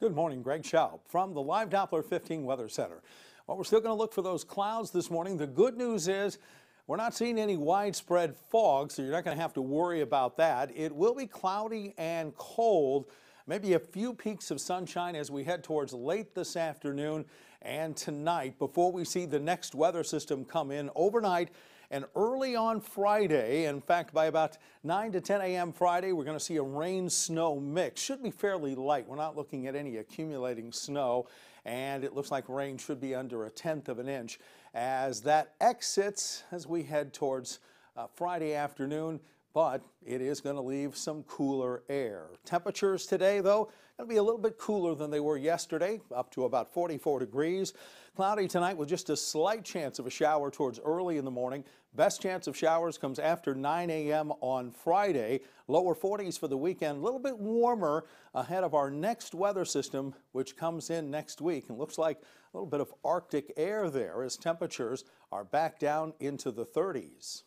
Good morning, Greg Shoup from the Live Doppler 15 Weather Center. Well, we're still going to look for those clouds this morning. The good news is we're not seeing any widespread fog, so you're not going to have to worry about that. It will be cloudy and cold. Maybe a few peeks of sunshine as we head towards late this afternoon and tonight before we see the next weather system come in overnight and early on Friday. In fact, by about 9 to 10 a.m. Friday, we're going to see a rain snow mix. Should be fairly light. We're not looking at any accumulating snow, and it looks like rain should be under a tenth of an inch as that exits as we head towards uh, Friday afternoon but it is going to leave some cooler air. Temperatures today, though, going to be a little bit cooler than they were yesterday, up to about 44 degrees. Cloudy tonight with just a slight chance of a shower towards early in the morning. Best chance of showers comes after 9 a.m. on Friday. Lower 40s for the weekend. A little bit warmer ahead of our next weather system, which comes in next week. And looks like a little bit of Arctic air there as temperatures are back down into the 30s.